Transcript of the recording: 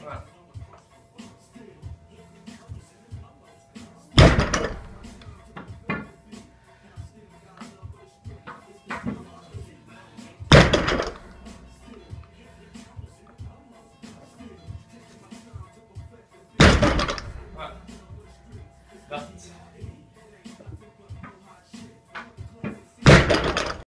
Ouais. Ouais.